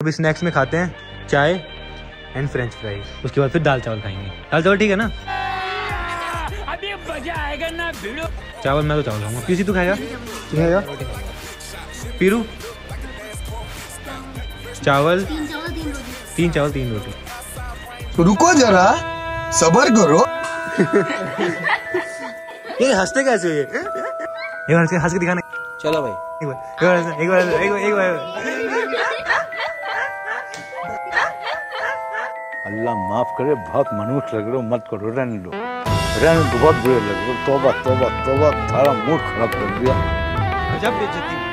अभी स्नैक्स में खाते हैं चाय एंड फ्रेंच फ्राई उसके बाद फिर दाल चावल खाएँगे। दाल चावल ठीक है ना? अभी मज़ा आएगा ना भिड़ो। चावल मैं तो चावल खाऊँगा। किसी तू खाएगा? तू खाएगा? पीरू? चावल? तीन चावल तीन रोटी। रुको जरा सबर करो। ये हँसते कैसे हो ये? एक बार हंस के- हंस के दिखाना चलो भाई। एक बार एक बार एक बार एक बार अल्लाह माफ़ करे, बहुत मनुष्य लग रहे मत करो, रहने दो। रहने बहुत बुरे लग रहे तोबा तोबा तोबा सारा मूड खराब कर दिया। जब बेइज्जती।